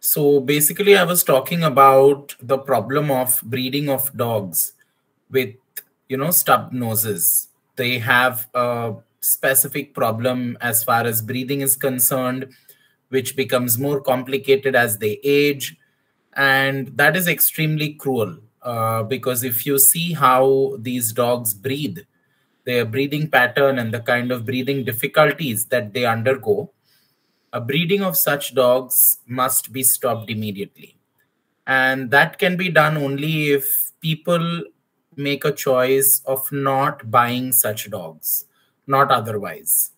So basically, I was talking about the problem of breeding of dogs with, you know, stub noses. They have a specific problem as far as breathing is concerned, which becomes more complicated as they age. And that is extremely cruel uh, because if you see how these dogs breathe, their breathing pattern and the kind of breathing difficulties that they undergo, a breeding of such dogs must be stopped immediately. And that can be done only if people make a choice of not buying such dogs, not otherwise.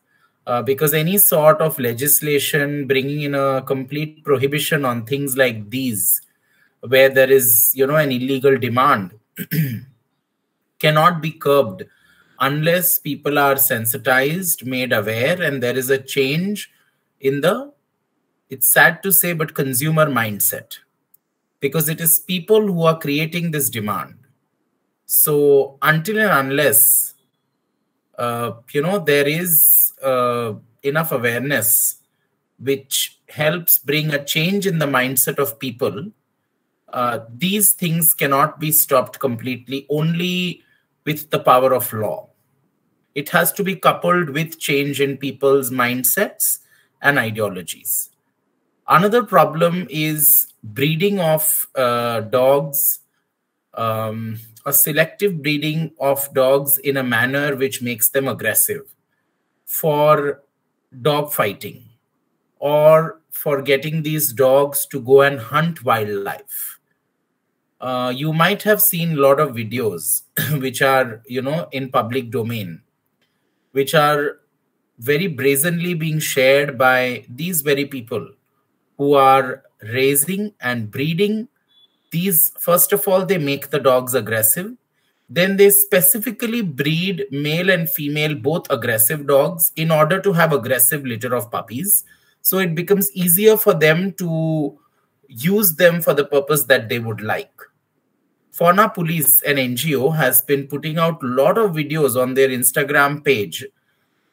Uh, because any sort of legislation bringing in a complete prohibition on things like these, where there is, you know, an illegal demand, cannot be curbed unless people are sensitized, made aware, and there is a change in the, it's sad to say, but consumer mindset. Because it is people who are creating this demand. So until and unless, uh, you know, there is uh, enough awareness which helps bring a change in the mindset of people, uh, these things cannot be stopped completely only with the power of law. It has to be coupled with change in people's mindsets and ideologies. Another problem is breeding of uh, dogs, um, a selective breeding of dogs in a manner which makes them aggressive for dog fighting or for getting these dogs to go and hunt wildlife. Uh, you might have seen a lot of videos which are, you know, in public domain which are very brazenly being shared by these very people who are raising and breeding. These first of all they make the dogs aggressive. Then they specifically breed male and female both aggressive dogs in order to have aggressive litter of puppies. So it becomes easier for them to use them for the purpose that they would like. Fauna police an ngo has been putting out a lot of videos on their instagram page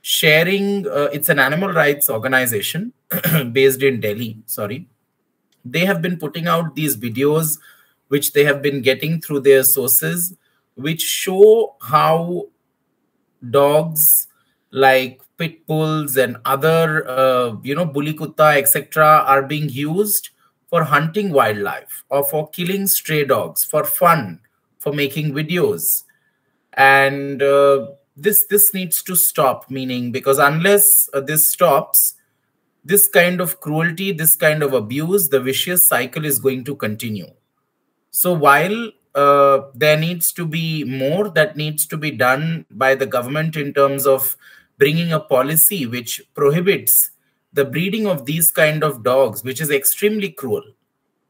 sharing uh, it's an animal rights organization based in delhi sorry. They have been putting out these videos which they have been getting through their sources which show how dogs like pit bulls and other uh, you know bully kutta etc are being used for hunting wildlife or for killing stray dogs for fun for making videos. And uh, this this needs to stop meaning because unless uh, this stops this kind of cruelty this kind of abuse the vicious cycle is going to continue. So while uh, there needs to be more that needs to be done by the government in terms of bringing a policy which prohibits the breeding of these kind of dogs which is extremely cruel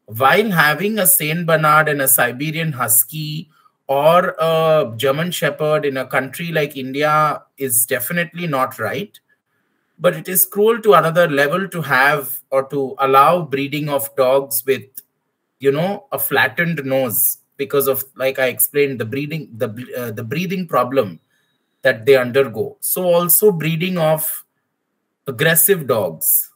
while having a saint bernard and a siberian husky or a German Shepherd in a country like India is definitely not right. But it is cruel to another level to have or to allow breeding of dogs with, you know, a flattened nose because of, like I explained, the breeding, the uh, the breathing problem that they undergo. So also breeding of aggressive dogs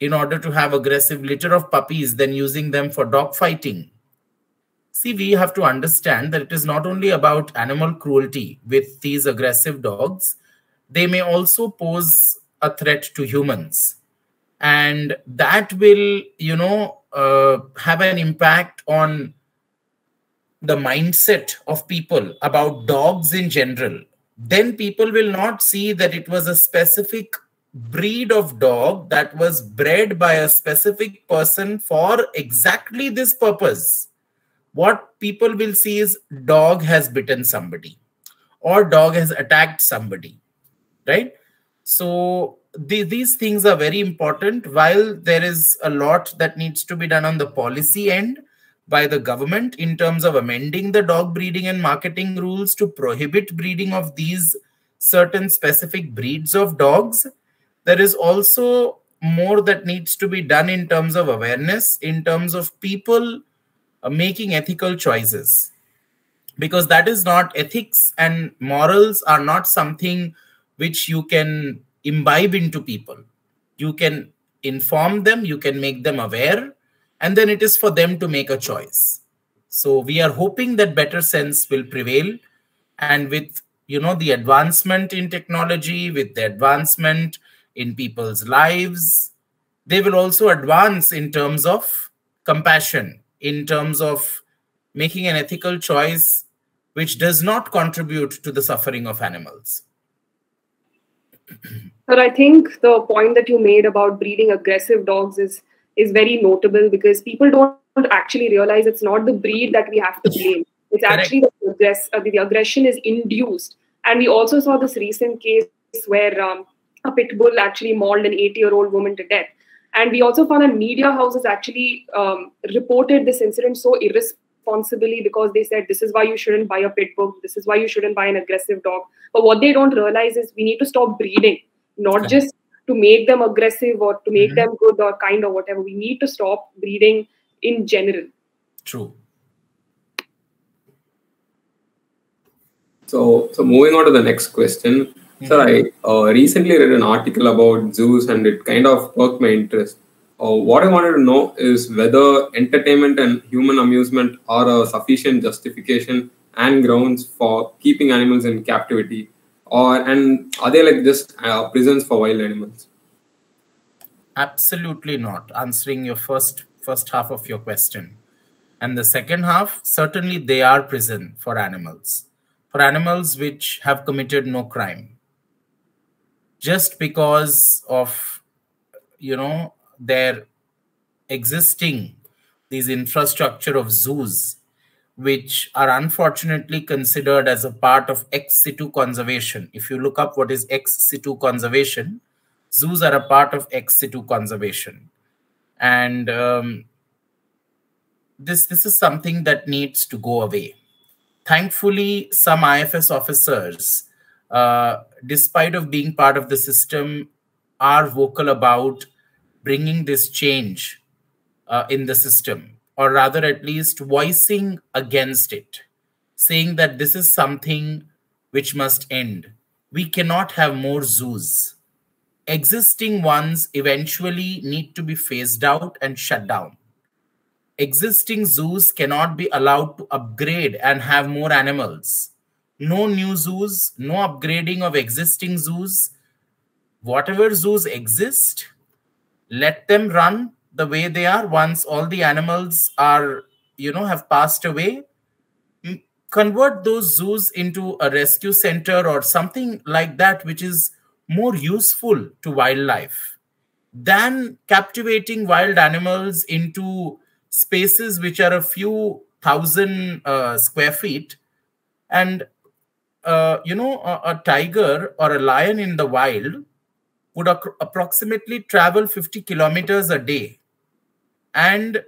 in order to have aggressive litter of puppies, then using them for dog fighting See, we have to understand that it is not only about animal cruelty with these aggressive dogs, they may also pose a threat to humans. And that will, you know, uh, have an impact on the mindset of people about dogs in general. Then people will not see that it was a specific breed of dog that was bred by a specific person for exactly this purpose what people will see is dog has bitten somebody or dog has attacked somebody right? So the, these things are very important. While there is a lot that needs to be done on the policy end by the government in terms of amending the dog breeding and marketing rules to prohibit breeding of these certain specific breeds of dogs there is also more that needs to be done in terms of awareness in terms of people Uh, making ethical choices. Because that is not ethics and morals are not something which you can imbibe into people. You can inform them you can make them aware and then it is for them to make a choice. So we are hoping that better sense will prevail and with you know the advancement in technology with the advancement in people's lives they will also advance in terms of compassion in terms of making an ethical choice which does not contribute to the suffering of animals but i think the point that you made about breeding aggressive dogs is is very notable because people don't actually realize it's not the breed that we have to blame. It's Correct. actually the, aggress- uh, the aggression is induced. And we also saw this recent case where um, a pit bull actually mauled an 80 year old woman to death. And we also found that media houses actually um, reported this incident so irresponsibly because they said this is why you shouldn't buy a pit bull, this is why you shouldn't buy an aggressive dog. But what they don't realize is we need to stop breeding, not just to make them aggressive or to make mm-hmm. them good or kind or whatever. We need to stop breeding in general. True. So, so moving on to the next question. Mm-hmm. Sir, I uh, recently read an article about zoos and it kind of perked my interest. Uh, what I wanted to know is whether entertainment and human amusement are a sufficient justification and grounds for keeping animals in captivity or and are they like just uh, prisons for wild animals absolutely not answering your first first half of your question and the second half certainly they are prison for animals for animals which have committed no crime just because of you know their existing these infrastructure of zoos which are unfortunately considered as a part of ex situ conservation. If you look up what is ex situ conservation, zoos are a part of ex situ conservation. And um, this, this is something that needs to go away. Thankfully, some IFS officers, uh, despite of being part of the system, are vocal about bringing this change uh, in the system or rather at least voicing against it, saying that this is something which must end. We cannot have more zoos. Existing ones eventually need to be phased out and shut down. Existing zoos cannot be allowed to upgrade and have more animals. No new zoos, no upgrading of existing zoos. Whatever zoos exist, let them run the way they are once all the animals are you know have passed away convert those zoos into a rescue center or something like that which is more useful to wildlife than captivating wild animals into spaces which are a few thousand uh, square feet and uh, you know a, a, tiger or a lion in the wild would approximately travel 50 kilometers a day. And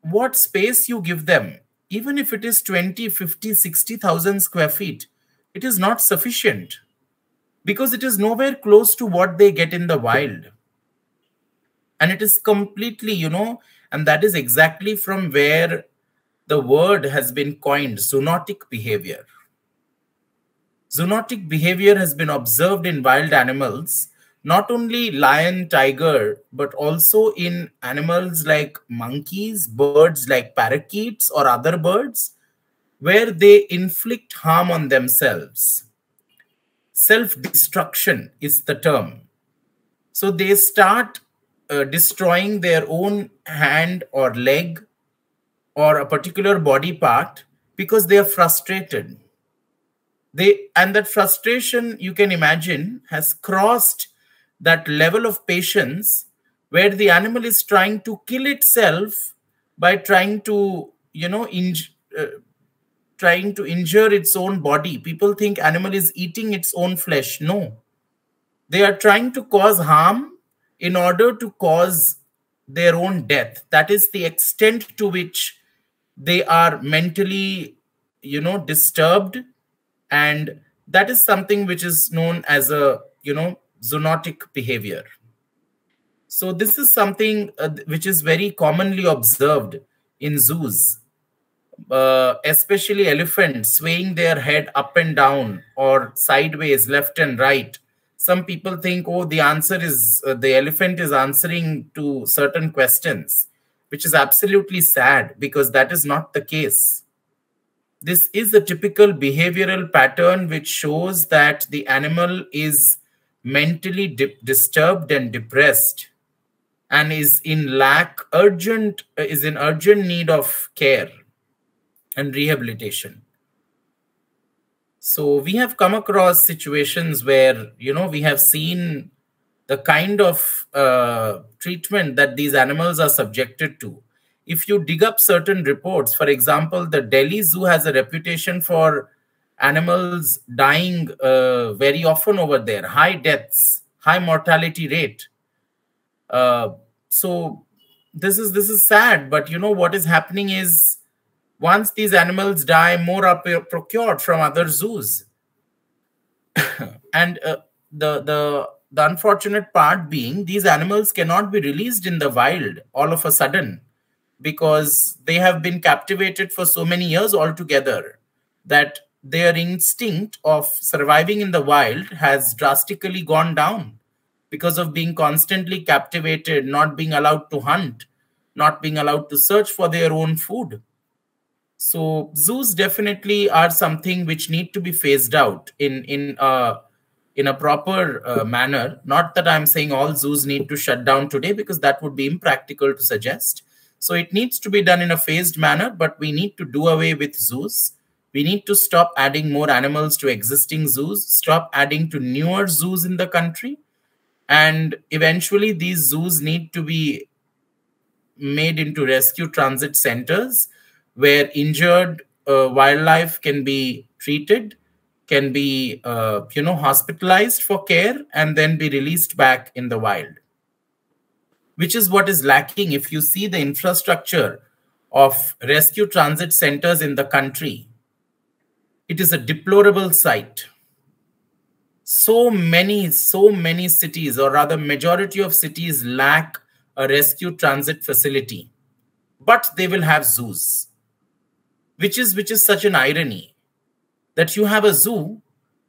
what space you give them even if it is 20 50 60000 square feet it is not sufficient because it is nowhere close to what they get in the wild. And it is completely you know and that is exactly from where the word has been coined zoonotic behavior zoonotic behavior has been observed in wild animals not only lion, tiger, but also in animals like monkeys, birds like parakeets or other birds, where they inflict harm on themselves. Self destruction is the term. So they start uh, destroying their own hand or leg or a particular body part because they are frustrated. They and that frustration you can imagine has crossed that level of patience where the animal is trying to kill itself by trying to you know uh, trying to injure its own body. People think animal is eating its own flesh. No. They are trying to cause harm in order to cause their own death. That is the extent to which they are mentally you know disturbed and that is something which is known as a you know zoonotic behavior. So this is something uh, which is very commonly observed in zoos, uh, especially elephants swaying their head up and down or sideways, left and right. Some people think, oh, the answer is uh, the elephant is answering to certain questions. which is absolutely sad because that is not the case. This is a typical behavioral pattern which shows that the animal is mentally di disturbed and depressed and is in lack urgent is in urgent need of care and rehabilitation. So we have come across situations where you know we have seen the kind of uh, treatment that these animals are subjected to if you dig up certain reports for example the delhi zoo has a reputation for animals dying uh, very often over there. High deaths high mortality rate. Uh, so this is this is sad but you know what is happening is once these animals die more are procured from other zoos. And uh, the the the unfortunate part being these animals cannot be released in the wild all of a sudden because they have been captivated for so many years altogether that their instinct of surviving in the wild has drastically gone down because of being constantly captivated, not being allowed to hunt, not being allowed to search for their own food. So zoos definitely are something which need to be phased out in in a in a proper uh, manner. Not that I'm saying all zoos need to shut down today because that would be impractical to suggest. So it needs to be done in a phased manner, but we need to do away with zoos we need to stop adding more animals to existing zoos, stop adding to newer zoos in the country. And eventually, these zoos need to be made into rescue transit centers where injured uh, wildlife can be treated, can be, uh, you know, hospitalized for care, and then be released back in the wild. Which is what is lacking. If you see the infrastructure of rescue transit centers in the country, it is a deplorable sight. So many, so many cities, or rather, majority of cities lack a rescue transit facility, but they will have zoos, which is which is such an irony that you have a zoo,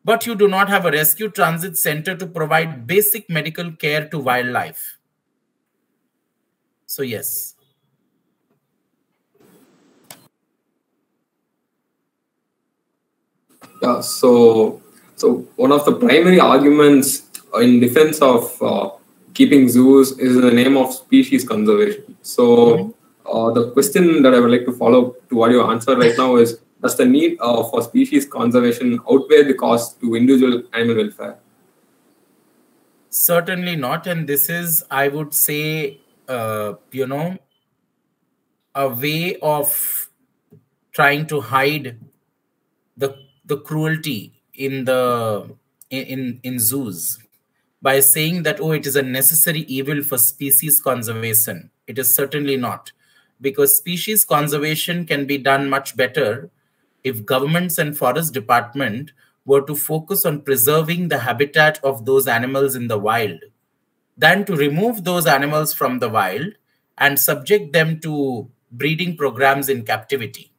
but you do not have a rescue transit center to provide basic medical care to wildlife. So yes, Yeah, so so one of the primary arguments in defense of uh, keeping zoos is in the name of species conservation. So uh, the question that I would like to follow to what you answer right now is: Does the need uh, for species conservation outweigh the cost to individual animal welfare? Certainly not, and this is, I would say, uh, you know, a way of trying to hide the the cruelty in the in in zoos by saying that oh it is a necessary evil for species conservation. It is certainly not because species conservation can be done much better if governments and forest department were to focus on preserving the habitat of those animals in the wild than to remove those animals from the wild and subject them to breeding programs in captivity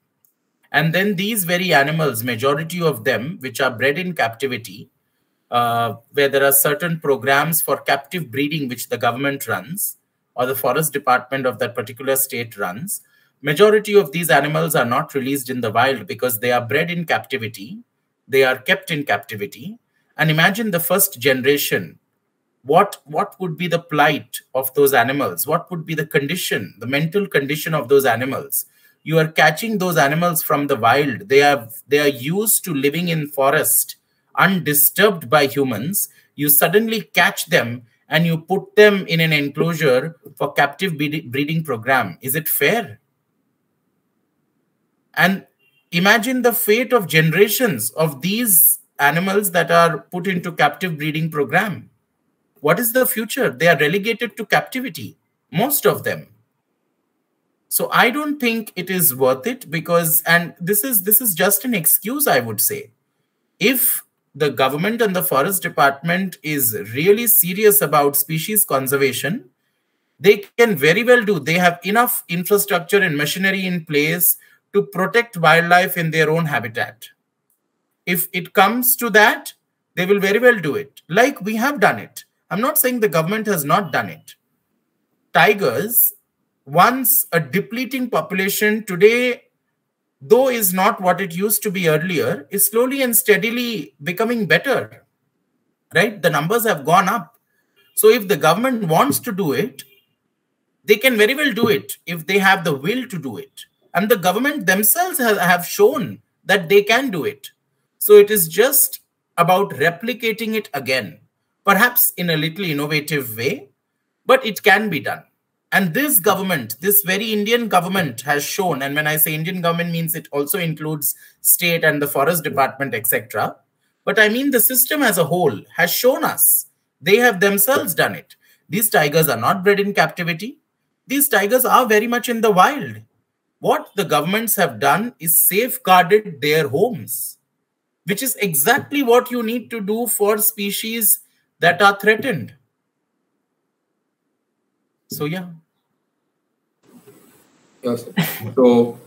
and then these very animals, majority of them, which are bred in captivity, uh, where there are certain programs for captive breeding which the government runs or the forest department of that particular state runs, majority of these animals are not released in the wild because they are bred in captivity. They are kept in captivity. And imagine the first generation. What, what would be the plight of those animals? What would be the condition, the mental condition of those animals? you are catching those animals from the wild. They are they are used to living in forest undisturbed by humans. You suddenly catch them and you put them in an enclosure for captive breeding program. Is it fair? And imagine the fate of generations of these animals that are put into captive breeding program what is the future? They are relegated to captivity most of them. So i don't think it is worth it because and this is this is just an excuse i would say. If the government and the forest department is really serious about species conservation they can very well do. They have enough infrastructure and machinery in place to protect wildlife in their own habitat. If it comes to that they will very well do it like we have done it i'm not saying the government has not done it. Tigers once a depleting population today though is not what it used to be earlier is slowly and steadily becoming better right? The numbers have gone up. So if the government wants to do it they can very well do it if they have the will to do it. And the government themselves have shown that they can do it. So it is just about replicating it again perhaps in a little innovative way but it can be done. And this government this very indian government has shown and when i say indian government means it also includes state and the forest department etc but i mean the system as a whole has shown us they have themselves done it. These tigers are not bred in captivity. These tigers are very much in the wild. What the governments have done is safeguarded their homes which is exactly what you need to do for species that are threatened so yeah. Yes. So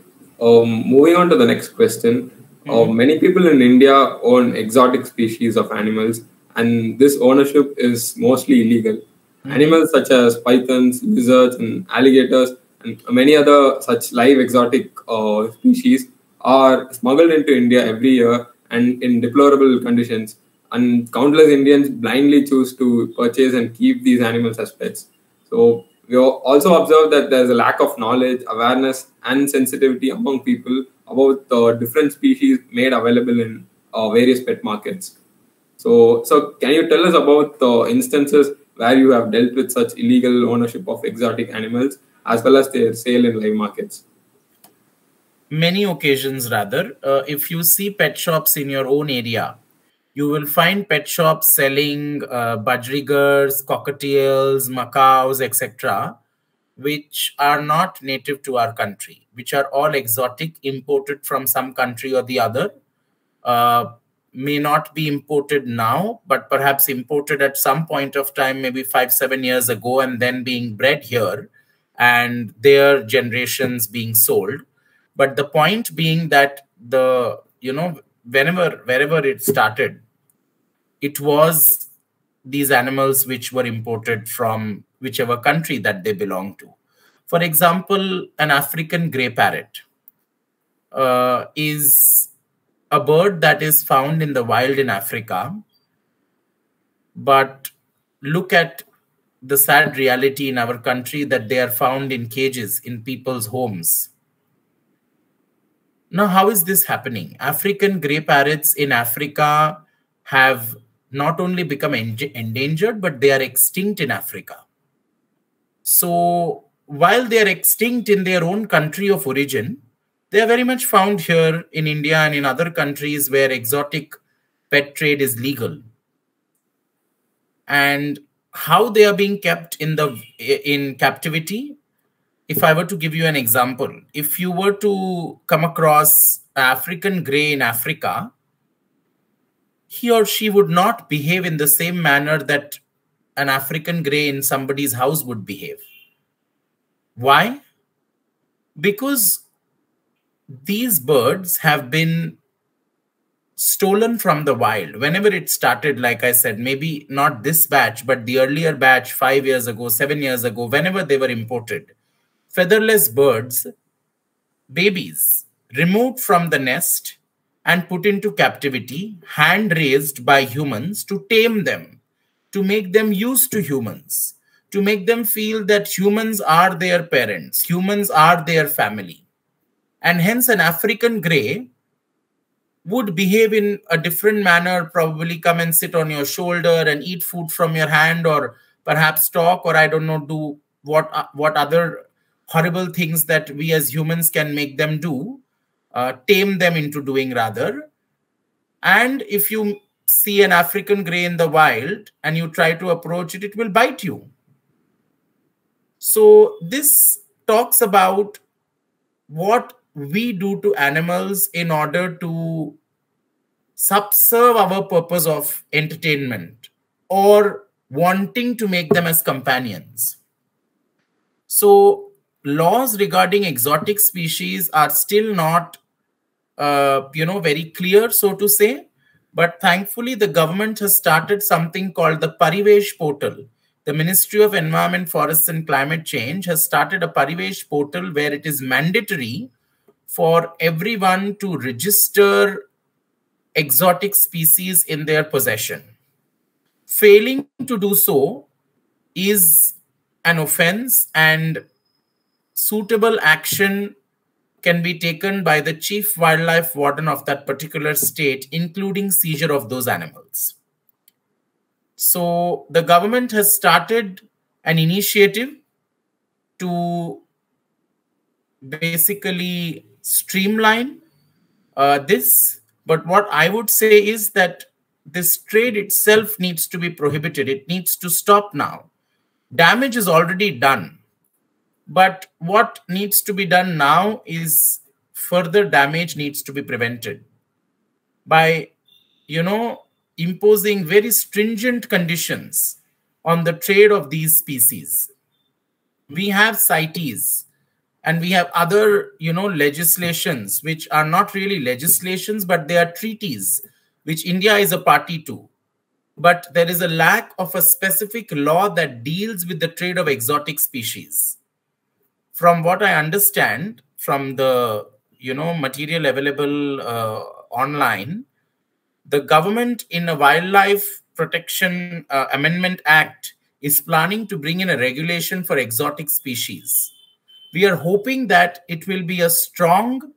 um, moving on to the next question. Uh, mm-hmm. Uh, many people in India own exotic species of animals, and this ownership is mostly illegal. Mm-hmm. Animals such as pythons, lizards, and alligators, and many other such live exotic uh, species are smuggled into India every year and in deplorable conditions. And countless Indians blindly choose to purchase and keep these animals as pets. So we also observe that there's a lack of knowledge, awareness, and sensitivity among people about the different species made available in uh, various pet markets. So, so can you tell us about the instances where you have dealt with such illegal ownership of exotic animals as well as their sale in live markets? Many occasions, rather. Uh, if you see pet shops in your own area, you will find pet shops selling uh, budgerigars, cockatiels, macaws, etc., which are not native to our country, which are all exotic, imported from some country or the other. Uh, may not be imported now, but perhaps imported at some point of time, maybe five, seven years ago, and then being bred here and their generations being sold. But the point being that the, you know, whenever, wherever it started, it was these animals which were imported from whichever country that they belong to. For example, an African grey parrot uh, is a bird that is found in the wild in Africa. But look at the sad reality in our country that they are found in cages in people's homes. Now, how is this happening? African grey parrots in Africa have not only become endangered, but they are extinct in Africa. So while they are extinct in their own country of origin, they are very much found here in India and in other countries where exotic pet trade is legal. And how they are being kept in the in captivity. If I were to give you an example, if you were to come across African grey in Africa, he or she would not behave in the same manner that an African grey in somebody's house would behave. Why? Because these birds have been stolen from the wild. Whenever it started, like I said, maybe not this batch, but the earlier batch five years ago, seven years ago, whenever they were imported, featherless birds, babies, removed from the nest and put into captivity, hand raised by humans to tame them, to make them used to humans, to make them feel that humans are their parents, humans are their family. And hence, an African grey would behave in a different manner, probably come and sit on your shoulder and eat food from your hand, or perhaps talk, or I don't know, do what, what other horrible things that we as humans can make them do uh, tame them into doing rather. And if you see an African grey in the wild and you try to approach it, it will bite you. So this talks about what we do to animals in order to subserve our purpose of entertainment or wanting to make them as companions. So laws regarding exotic species are still not uh, you know, very clear, so to say. But thankfully, the government has started something called the Parivesh portal. the Ministry of Environment, Forests and Climate Change has started a Parivesh portal where it is mandatory for everyone to register exotic species in their possession. Failing to do so is an offense and suitable action can be taken by the chief wildlife warden of that particular state, including seizure of those animals. So the government has started an initiative to basically streamline uh, this. But what I would say is that this trade itself needs to be prohibited. It needs to stop now. Damage is already done. But what needs to be done now is further damage needs to be prevented by, you know, imposing very stringent conditions on the trade of these species. We have CITES and we have other, you know, legislations which are not really legislations, but they are treaties which India is a party to. But there is a lack of a specific law that deals with the trade of exotic species. From what I understand from the, you know, material available uh, online, the government in a wildlife protection uh, amendment act is planning to bring in a regulation for exotic species. We are hoping that it will be a strong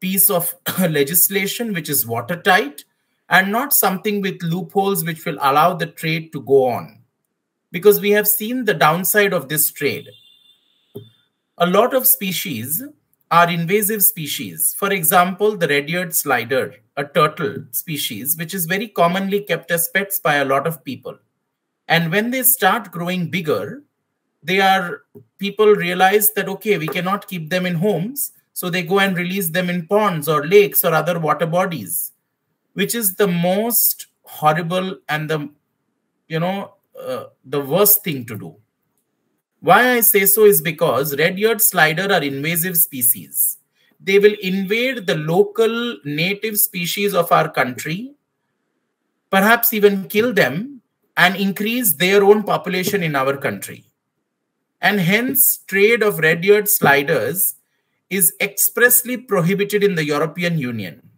piece of legislation which is watertight and not something with loopholes which will allow the trade to go on. Because we have seen the downside of this trade a lot of species are invasive species. For example, the red-eared slider, a turtle species, which is very commonly kept as pets by a lot of people. And when they start growing bigger, they are people realize that okay, we cannot keep them in homes, so they go and release them in ponds or lakes or other water bodies, which is the most horrible and the you know uh, the worst thing to do why I say so is because red-eared slider are invasive species. They will invade the local native species of our country, perhaps even kill them and increase their own population in our country. And hence, trade of red-eared sliders is expressly prohibited in the European Union.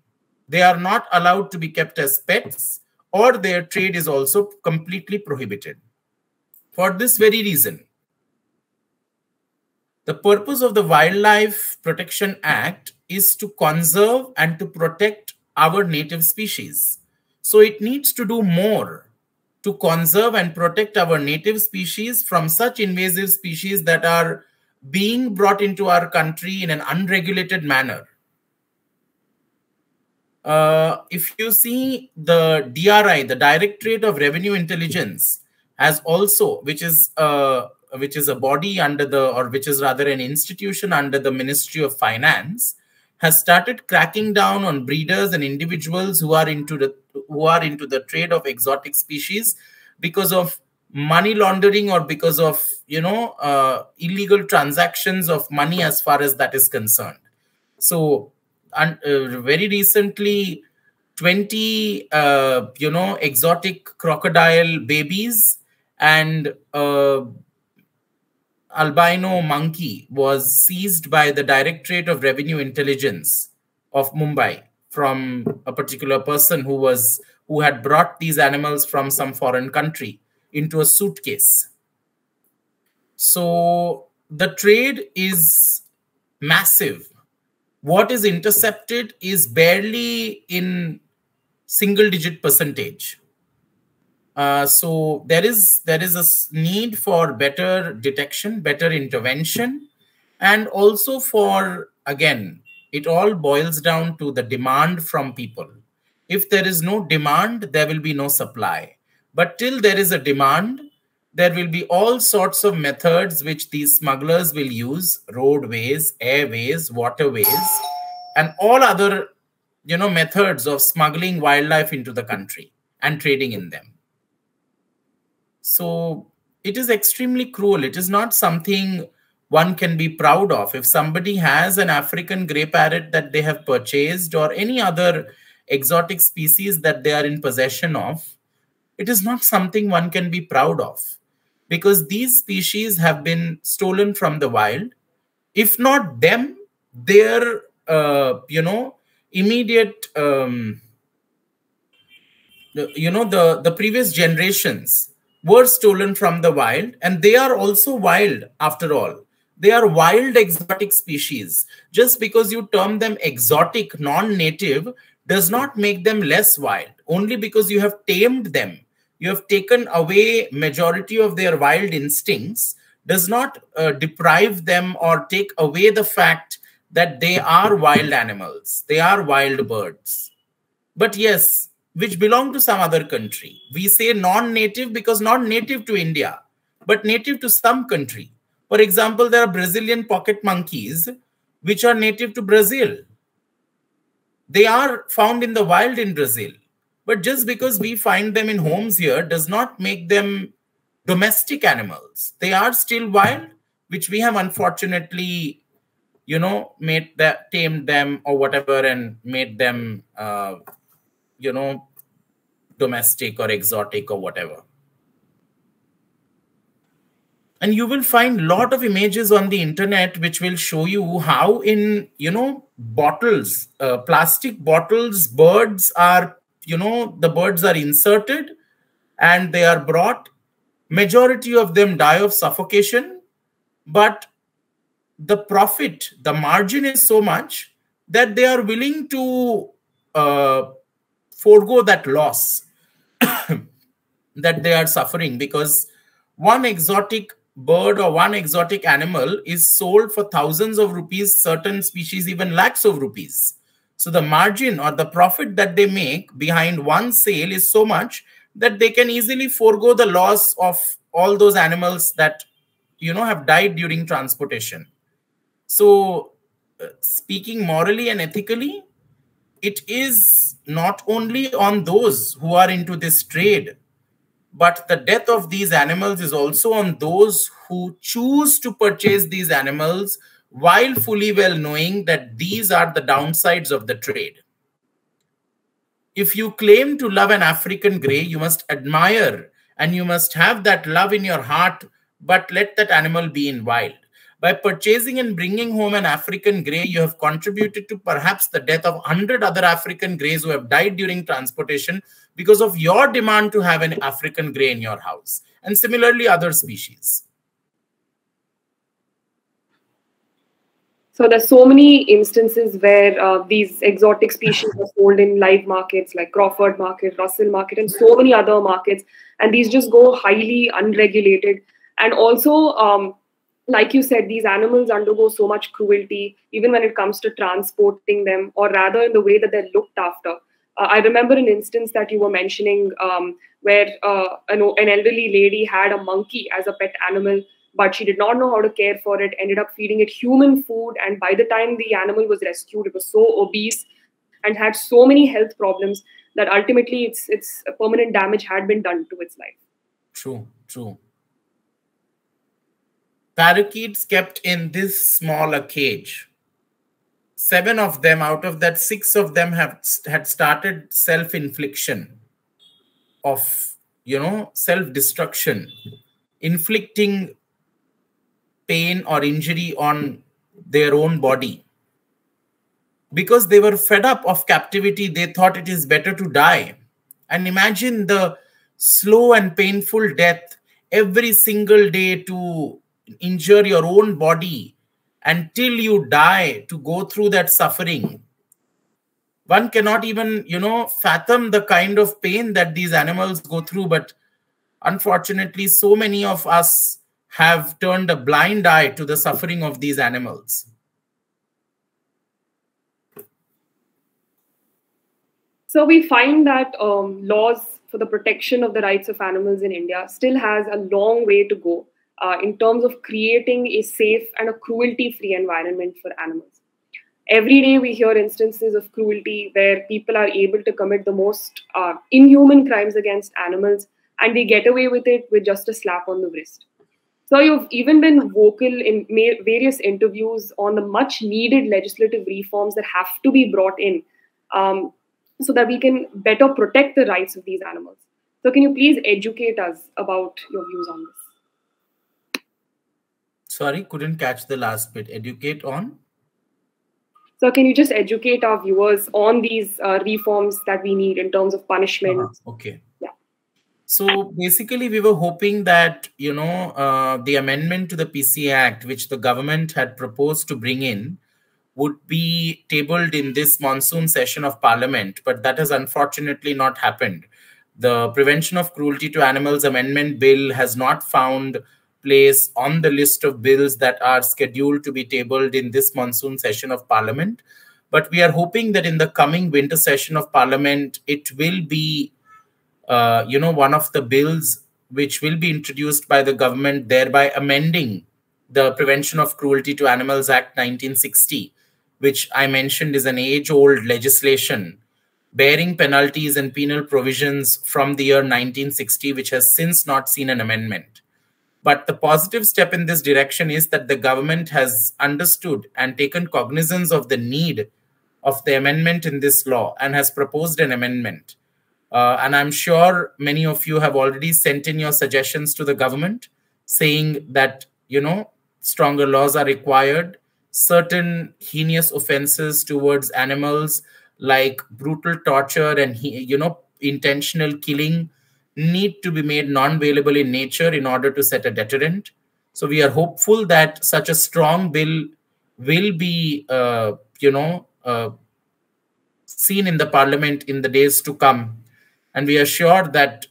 They are not allowed to be kept as pets or their trade is also completely prohibited. For this very reason, the purpose of the Wildlife Protection Act is to conserve and to protect our native species. So it needs to do more to conserve and protect our native species from such invasive species that are being brought into our country in an unregulated manner. Uh, if you see the DRI, the Directorate of Revenue Intelligence, has also, which is uh, which is a body under the, or which is rather an institution under the Ministry of Finance, has started cracking down on breeders and individuals who are into the who are into the trade of exotic species because of money laundering or because of you know uh, illegal transactions of money as far as that is concerned. So, and, uh, very recently, 20 uh, you know exotic crocodile babies and uh, albino monkey was seized by the Directorate of Revenue Intelligence of Mumbai from a particular person who was who had brought these animals from some foreign country into a suitcase. So the trade is massive. What is intercepted is barely in single digit percentage. Uh, so there is there is a need for better detection, better intervention, and also for again, it all boils down to the demand from people. If there is no demand, there will be no supply. But till there is a demand, there will be all sorts of methods which these smugglers will use: roadways, airways, waterways, and all other you know methods of smuggling wildlife into the country and trading in them so it is extremely cruel. It is not something one can be proud of. If somebody has an African grey parrot that they have purchased or any other exotic species that they are in possession of, it is not something one can be proud of because these species have been stolen from the wild. If not them, their uh, you know immediate um, you know the the previous generations were stolen from the wild and they are also wild after all. They are wild exotic species. Just because you term them exotic non-native does not make them less wild. Only because you have tamed them you have taken away majority of their wild instincts does not uh, deprive them or take away the fact that they are wild animals. They are wild birds. But yes which belong to some other country. We say non-native because not native to India, but native to some country. For example, there are Brazilian pocket monkeys, which are native to Brazil. They are found in the wild in Brazil. But just because we find them in homes here does not make them domestic animals. They are still wild, which we have unfortunately, you know, made that tamed them or whatever and made them uh, you know domestic or exotic or whatever. And you will find a lot of images on the internet which will show you how in you know bottles uh, plastic bottles birds are you know the birds are inserted and they are brought. Majority of them die of suffocation but the profit the margin is so much that they are willing to uh, forego that loss that they are suffering because one exotic bird or one exotic animal is sold for thousands of rupees, certain species even lakhs of rupees. So the margin or the profit that they make behind one sale is so much that they can easily forego the loss of all those animals that you know have died during transportation. So uh, speaking morally and ethically, it is not only on those who are into this trade, but the death of these animals is also on those who choose to purchase these animals while fully well knowing that these are the downsides of the trade. If you claim to love an African grey, you must admire and you must have that love in your heart, but let that animal be in wild. By purchasing and bringing home an African grey, you have contributed to perhaps the death of 100 other African greys who have died during transportation because of your demand to have an African grey in your house. And similarly, other species. So there's so many instances where uh, these exotic species are sold in live markets like Crawford Market, Russell Market, and so many other markets, and these just go highly unregulated. And also, um, like you said, these animals undergo so much cruelty, even when it comes to transporting them, or rather in the way that they're looked after. Uh, I remember an instance that you were mentioning um, where uh, an, an elderly lady had a monkey as a pet animal, but she did not know how to care for it, ended up feeding it human food. And by the time the animal was rescued, it was so obese and had so many health problems that ultimately its, its permanent damage had been done to its life. True, true parakeets kept in this small a cage. Seven of them, out of that, six of them have had started self-infliction of, you know, self-destruction, inflicting pain or injury on their own body. Because they were fed up of captivity, they thought it is better to die. And imagine the slow and painful death every single day to injure your own body until you die to go through that suffering. One cannot even you know fathom the kind of pain that these animals go through but unfortunately so many of us have turned a blind eye to the suffering of these animals. So we find that um, laws for the protection of the rights of animals in india still has a long way to go uh, in terms of creating a safe and a cruelty free environment for animals. Every day we hear instances of cruelty where people are able to commit the most uh, inhuman crimes against animals and they get away with it with just a slap on the wrist. So you've even been vocal in various interviews on the much needed legislative reforms that have to be brought in um, so that we can better protect the rights of these animals. So can you please educate us about your views on this? Sorry, couldn't catch the last bit. Educate on? So, can you just educate our viewers on these uh, reforms that we need in terms of punishment? Uh-huh. Okay. Yeah. So basically, we were hoping that you know uh, the amendment to the PC Act, which the government had proposed to bring in, would be tabled in this monsoon session of Parliament, but that has unfortunately not happened. The Prevention of Cruelty to Animals Amendment Bill has not found place on the list of bills that are scheduled to be tabled in this monsoon session of Parliament. But we are hoping that in the coming winter session of Parliament, it will be, uh, you know, one of the bills which will be introduced by the government, thereby amending the Prevention of Cruelty to Animals Act 1960, which I mentioned is an age old legislation bearing penalties and penal provisions from the year 1960, which has since not seen an amendment. But the positive step in this direction is that the government has understood and taken cognizance of the need of the amendment in this law and has proposed an amendment. Uh, and I'm sure many of you have already sent in your suggestions to the government saying that, you know, stronger laws are required. Certain heinous offenses towards animals like brutal torture and, you know, intentional killing need to be made non-bailable in nature in order to set a deterrent. So we are hopeful that such a strong bill will be, uh, you know, uh, seen in the parliament in the days to come. And we are sure that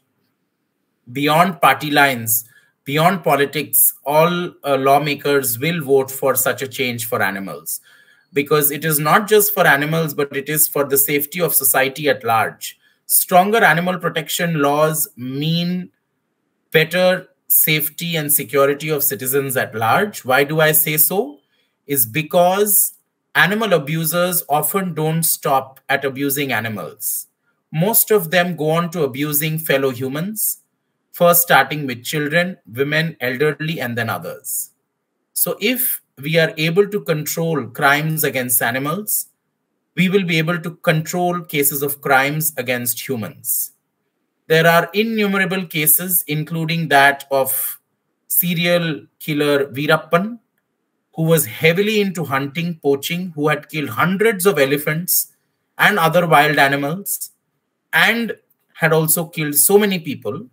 beyond party lines, beyond politics, all uh, lawmakers will vote for such a change for animals. Because it is not just for animals, but it is for the safety of society at large stronger animal protection laws mean better safety and security of citizens at large. Why do I say so? Is because animal abusers often don't stop at abusing animals. Most of them go on to abusing fellow humans, first starting with children, women, elderly, and then others. So, if we are able to control crimes against animals, we will be able to control cases of crimes against humans. There are innumerable cases, including that of serial killer Veerappan, who was heavily into hunting, poaching, who had killed hundreds of elephants and other wild animals, and had also killed so many people.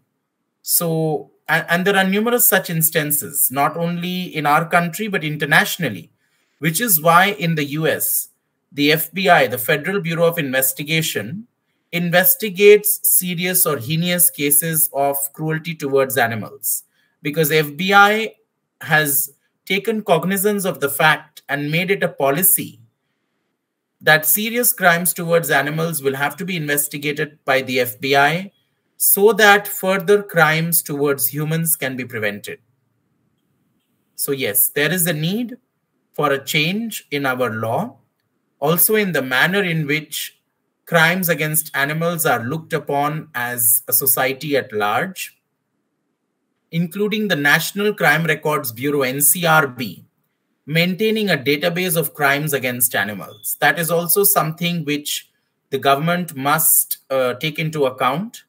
So, and, and there are numerous such instances, not only in our country, but internationally, which is why in the US, the FBI, the Federal Bureau of Investigation, investigates serious or heinous cases of cruelty towards animals because FBI has taken cognizance of the fact and made it a policy that serious crimes towards animals will have to be investigated by the FBI so that further crimes towards humans can be prevented. So, yes, there is a need for a change in our law also in the manner in which crimes against animals are looked upon as a society at large, including the National Crime Records Bureau, NCRB, maintaining a database of crimes against animals. That is also something which the government must uh, take into account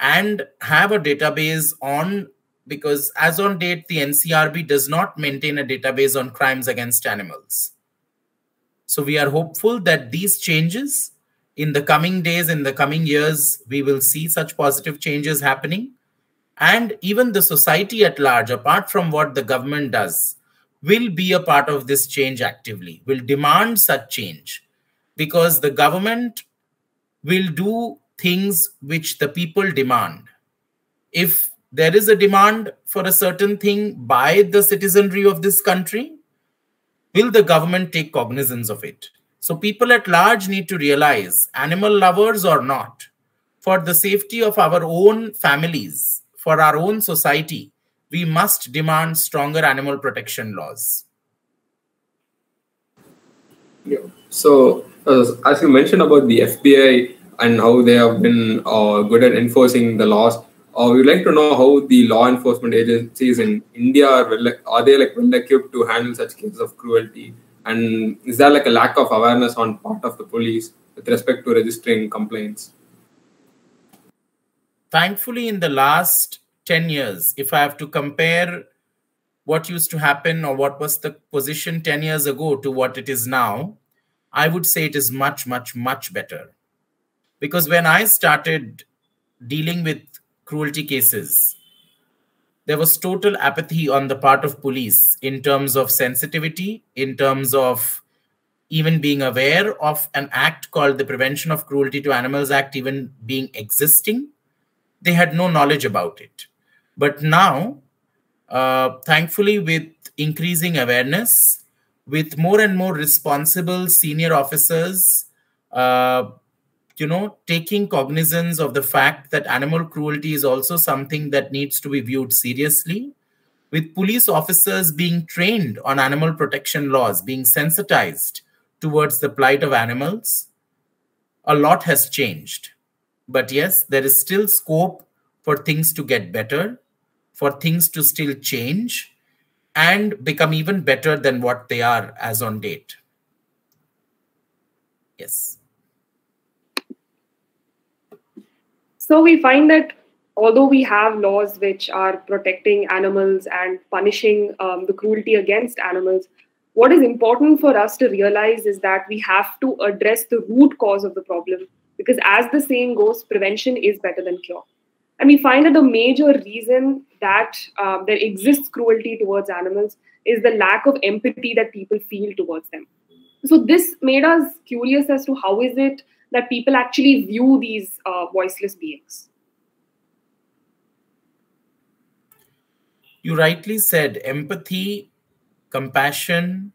and have a database on because as on date the ncrb does not maintain a database on crimes against animals so we are hopeful that these changes in the coming days, in the coming years, we will see such positive changes happening. And even the society at large, apart from what the government does, will be a part of this change actively, will demand such change because the government will do things which the people demand. If there is a demand for a certain thing by the citizenry of this country, will the government take cognizance of it? So people at large need to realize, animal lovers or not, for the safety of our own families, for our own society, we must demand stronger animal protection laws. Yeah. So, uh, as you mentioned about the FBI and how they have been uh, good at enforcing the laws, uh, we'd like to know how the law enforcement agencies in India are, well, are they like well equipped to handle such cases of cruelty? And is there like a lack of awareness on part of the police with respect to registering complaints? Thankfully, in the last 10 years, if I have to compare what used to happen or what was the position 10 years ago to what it is now, I would say it is much, much, much better. Because when I started dealing with cruelty cases, there was total apathy on the part of police in terms of sensitivity, in terms of even being aware of an act called the Prevention of Cruelty to Animals Act even being existing. They had no knowledge about it. But now, uh, thankfully, with increasing awareness, with more and more responsible senior officers, uh, you know, taking cognizance of the fact that animal cruelty is also something that needs to be viewed seriously, with police officers being trained on animal protection laws, being sensitized towards the plight of animals, a lot has changed. But yes, there is still scope for things to get better, for things to still change and become even better than what they are as on date. Yes. So we find that although we have laws which are protecting animals and punishing um, the cruelty against animals, what is important for us to realize is that we have to address the root cause of the problem because as the saying goes prevention is better than cure. And we find that the major reason that um, there exists cruelty towards animals is the lack of empathy that people feel towards them. So this made us curious as to how is it that people actually view these uh, voiceless beings you rightly said empathy compassion,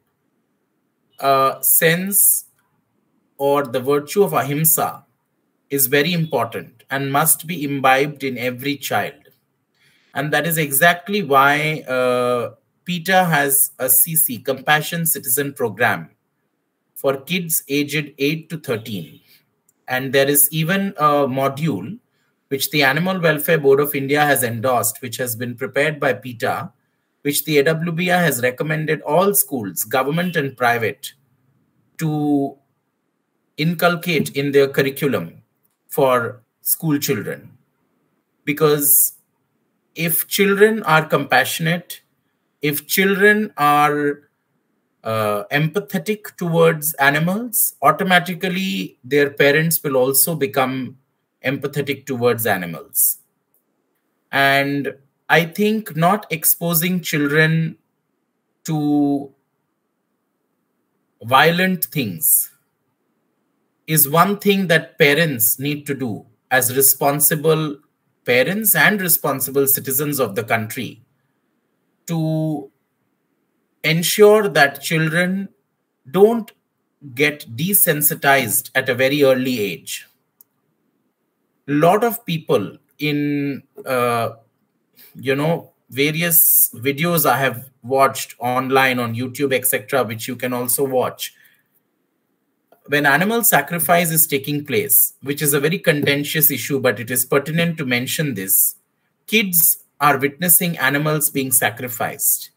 uh, sense, or the virtue of ahimsa is very important and must be imbibed in every child. And that is exactly why uh, PETA has a CC, Compassionate Citizen Program, for kids aged 8 to 13. And there is even a module which the Animal Welfare Board of India has endorsed, which has been prepared by PETA, which the AWBI has recommended all schools, government and private, to inculcate in their curriculum for school children. Because if children are compassionate, if children are uh, empathetic towards animals, automatically their parents will also become empathetic towards animals. And I think not exposing children to violent things is one thing that parents need to do as responsible parents and responsible citizens of the country to ensure that children don't get desensitized at a very early age. A lot of people in uh, you know various videos i have watched online on youtube etc which you can also watch when animal sacrifice is taking place which is a very contentious issue but it is pertinent to mention this kids are witnessing animals being sacrificed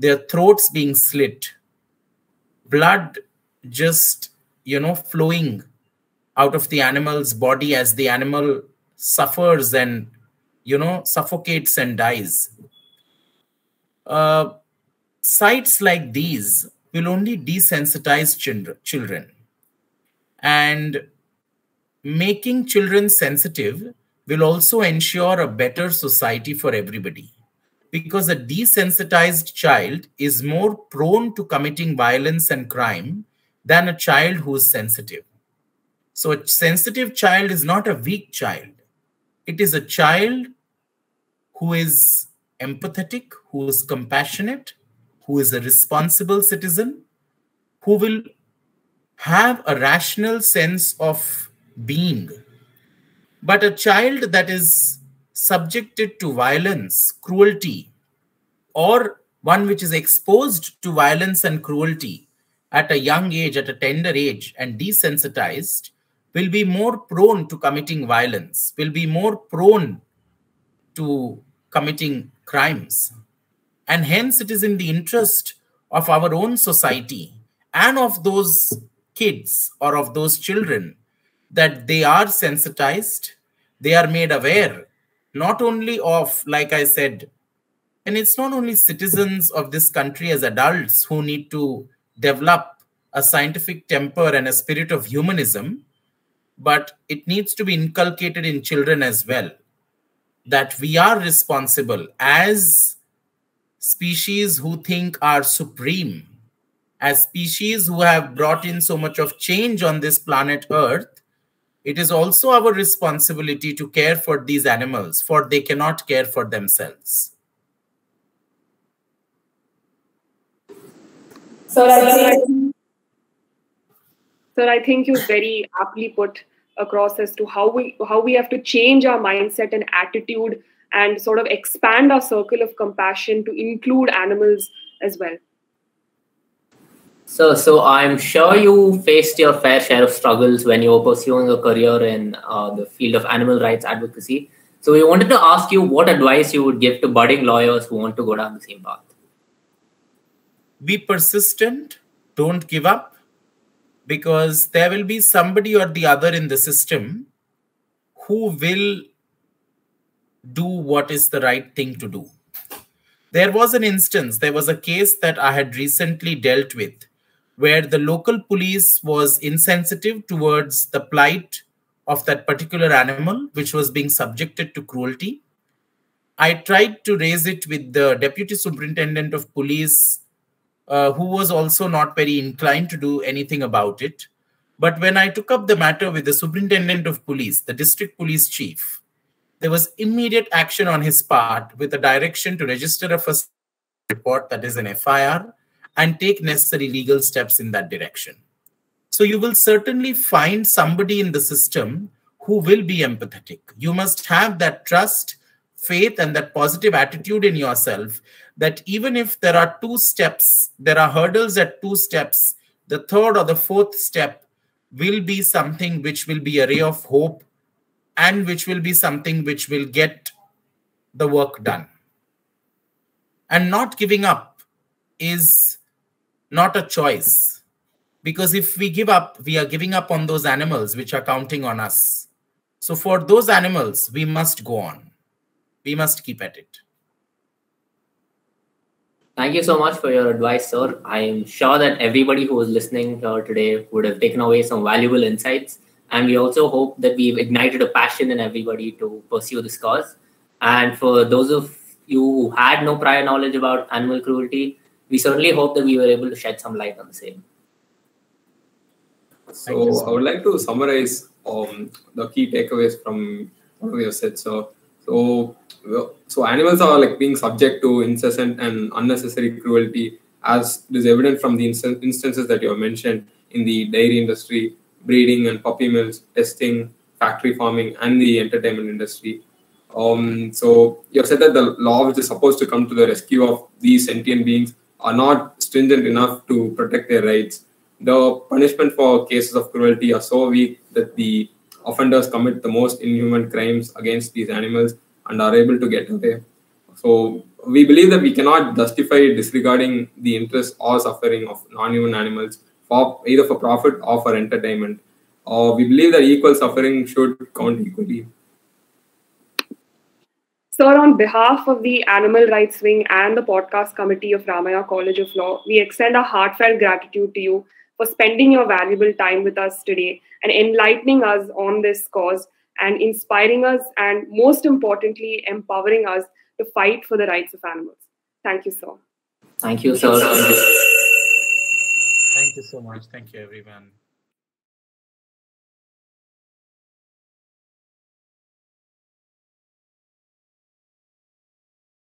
their throats being slit blood just you know flowing out of the animal's body as the animal suffers and you know, suffocates and dies. Uh, sights like these will only desensitize children. And making children sensitive will also ensure a better society for everybody. Because a desensitized child is more prone to committing violence and crime than a child who is sensitive. So, a sensitive child is not a weak child. It is a child who is empathetic, who is compassionate, who is a responsible citizen, who will have a rational sense of being. But a child that is subjected to violence, cruelty, or one which is exposed to violence and cruelty at a young age, at a tender age, and desensitized, will be more prone to committing violence, will be more prone to committing crimes. And hence, it is in the interest of our own society and of those kids or of those children that they are sensitized, they are made aware not only of, like I said, And it's not only citizens of this country as adults who need to develop a scientific temper and a spirit of humanism, but it needs to be inculcated in children as well that we are responsible as species who think are supreme, as species who have brought in so much of change on this planet Earth, it is also our responsibility to care for these animals, for they cannot care for themselves. So, I think, sir, I think you very aptly put across as to how we how we have to change our mindset and attitude and sort of expand our circle of compassion to include animals as well. So, so I'm sure you faced your fair share of struggles when you were pursuing a career in uh, the field of animal rights advocacy. So, we wanted to ask you what advice you would give to budding lawyers who want to go down the same path. Be persistent. Don't give up because there will be somebody or the other in the system who will do what is the right thing to do. There was an instance, there was a case that I had recently dealt with where the local police was insensitive towards the plight of that particular animal which was being subjected to cruelty. I tried to raise it with the deputy superintendent of police uh, who was also not very inclined to do anything about it. But when I took up the matter with the superintendent of police, the district police chief, there was immediate action on his part with a direction to register a first report, that is an FIR, and take necessary legal steps in that direction. So you will certainly find somebody in the system who will be empathetic. You must have that trust, faith, and that positive attitude in yourself that even if there are two steps, there are hurdles at two steps, the third or the fourth step will be something which will be a ray of hope and which will be something which will get the work done. And not giving up is not a choice. Because if we give up, we are giving up on those animals which are counting on us. So for those animals, we must go on. We must keep at it. Thank you so much for your advice, sir. I am sure that everybody who is listening here today would have taken away some valuable insights. And we also hope that we've ignited a passion in everybody to pursue this cause. And for those of you who had no prior knowledge about animal cruelty, we certainly hope that we were able to shed some light on the same. So, I would like to summarize um, the key takeaways from what we have said. So, so so animals are like being subject to incessant and unnecessary cruelty as is evident from the inst- instances that you have mentioned in the dairy industry breeding and puppy mills testing factory farming and the entertainment industry um, so you have said that the law which is supposed to come to the rescue of these sentient beings are not stringent enough to protect their rights the punishment for cases of cruelty are so weak that the offenders commit the most inhuman crimes against these animals and are able to get away. So we believe that we cannot justify disregarding the interest or suffering of non-human animals for either for profit or for entertainment. Uh, we believe that equal suffering should count equally. Sir, on behalf of the Animal Rights Wing and the podcast committee of Ramaiah College of Law, we extend our heartfelt gratitude to you for spending your valuable time with us today and enlightening us on this cause and inspiring us and most importantly empowering us to fight for the rights of animals. Thank you sir. Thank you sir. Thank you so much. Thank you everyone